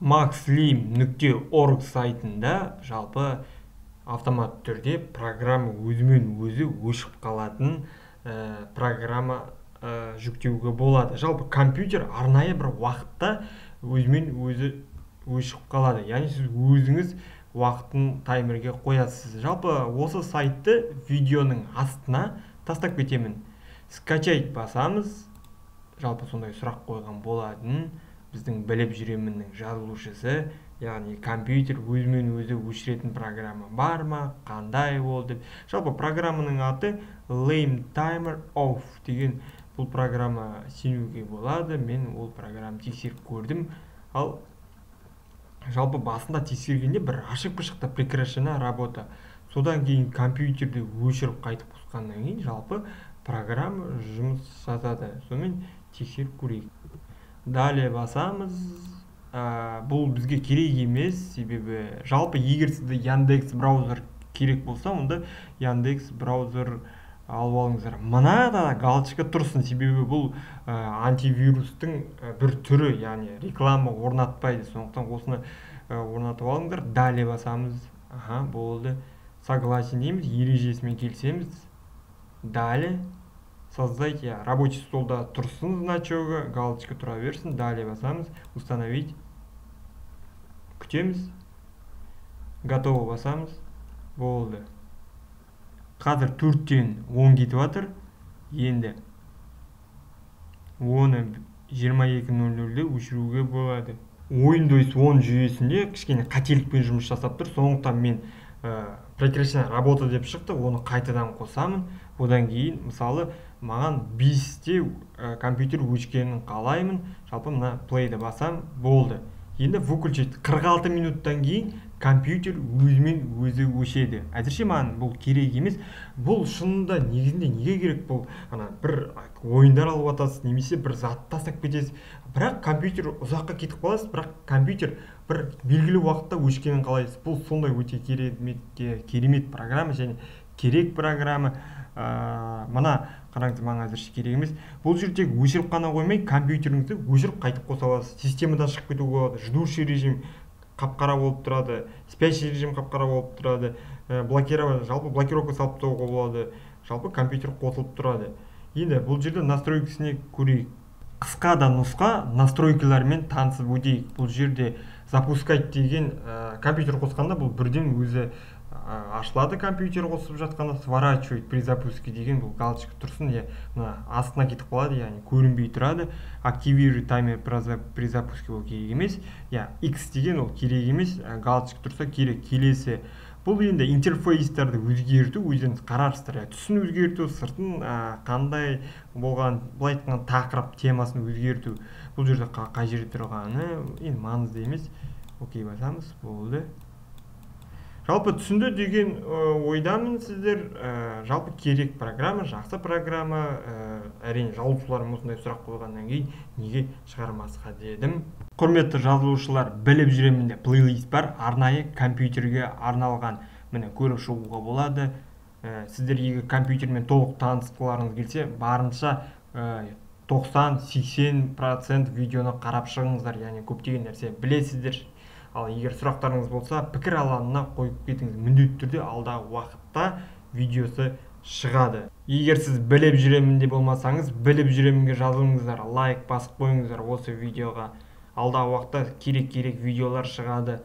maxlim нүкте орг сайтында жалпы автоматты түрде программа өзімен өзі өшіп қалатын ә, программа ә, жүктеуге болады. Жалпы компьютер арнайы бір уақытта өзімен өзі өшіп қалады. Яғни сіз өзіңіз уақытын таймерге қоясыз. Жалпы осы сайтты видеоның астына тастап кетемін. Скачать басамыз. Жалпы сондай сұрақ қойған болатын. Біздің біліп жүреміннің жазылушысы яғни компьютер өзімен өзі өшіретін программа бар ма қандай ол деп. Жалпы программаның аты lame timer off деген бұл программа сенуге болады. Мен ол программаны тексеріп көрдім. Ал жалпы басында тексергенде бір ошибка шықты прекращена работа. Содан кейін компьютерді өшіріп қайтып қосқаннан кейін жалпы программа жұмыс жасады сонымен тексеріп көрейік. Далее басамыз. Ә, бұл бізге керек емес себебі жалпы егер сізде яндекс браузер керек болса онда яндекс браузер алып алыңыздар. Мына да галочка тұрсын себебі бұл ә, антивирустың бір түрі яғни реклама орнатпайды. Сондықтан осыны ә, орнатып алыңдар. Далее басамыз. Аха болды. Согласен дейміз ережесімен келісеміз. Далее. Создать иә рабочий столда тұрсын значогы галочка тұра берсін далее басамыз установить күтеміз готово басамыз болды. Қазір төрттен он кетіп жатыр енді оны жиырма екі нөл нөлде өшіруге болады. Windows он жүйесінде кішкене қателікпен жұмыс жасап тұр сондықтан мен ә, прекращена работа деп шықты оны қайтадан қосамын. Одан кейін мысалы маған бесте ә, компьютер өшкенін қалаймын. Жалпы мына плейді басам болды. Енді выключить. 46 минуттан кейін компьютер өзімен өзі өшеді. Әзірше маған бұл керек емес. Бұл шынында негізінде неге керек бұл? Ана бір ойындар алып жатасыз немесе бір зат тастап кетесіз. Бірақ компьютер ұзаққа кетіп қаласыз бірақ компьютер бір белгілі уақытта өшкенін қалайсыз. Бұл сондай өте керемет, керемет программа және керек программа. Ә, мына қараңыз маған әзірше керек емес. Бұл жерде өшіріп қана қоймай компьютеріңізді өшіріп қайтып қоса аласыз. Системадан шығып кетуге болады. Ждущий режим қап қара болып тұрады спящий режим қап қара болып тұрады. Ә, жалпы блокировка салып тастауға болады. Жалпы компьютер қосылып тұрады. Енді бұл жерде настройкасіне көрейік қысқа да нұсқа настройкалармен танысып өтейік. Бұл жерде запускать деген ә, компьютер қосқанда бұл бірден өзі ашылады компьютер қосып жатқанда сворачивать при запуске деген бұл галочка тұрсын иә. Мына астына кетіп қалады яғни көрінбей тұрады. Активируй таймер при запуске ол керек емес. Иә x деген ол керек емес галочка тұрса керек келесі. Бұл енді интерфейстарды өзгерту өздеріңіз қарарсыздар түсін өзгерту сыртын ә, қандай болған былай айтқанда тақырып темасын өзгерту бұл жерде қай жерде тұрғаны енді маңызды емес. Окей басамыз болды. Жалпы түсінді деген ойдамын сіздер. Ә, жалпы керек программа жақсы программа. Ә, әрине жазылушыларым осындай сұрақ қойғаннан кейін неге шығармасқа дедім? Құрметті жазылушылар біліп жүремін де плейлист бар. Арнайы компьютерге арналған. Міне көріп шығуға болады. Ә, сіздер егер компьютермен толық танысқыларыңыз келсе барынша сексен процент видеоны қарап шығыңыздар. Яғни көптеген нәрсе білесіздер. Ал егер сұрақтарыңыз болса пікір алаңына қойып кетіңіз. Міндетті түрде алдағы уақытта видеосы шығады. Егер сіз біліп жүремін де болмасаңыз біліп жүремінге жазылыңыздар лайк басып қойыңыздар осы видеоға. Алдағы уақытта керек керек видеолар шығады.